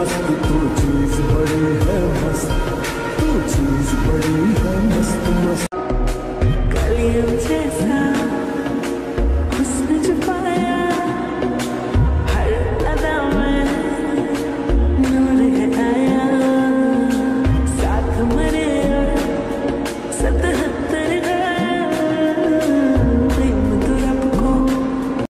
मस्त तू चीज बड़ी है मस्त तू चीज बड़ी है मस्त मस्त गलियों जैसा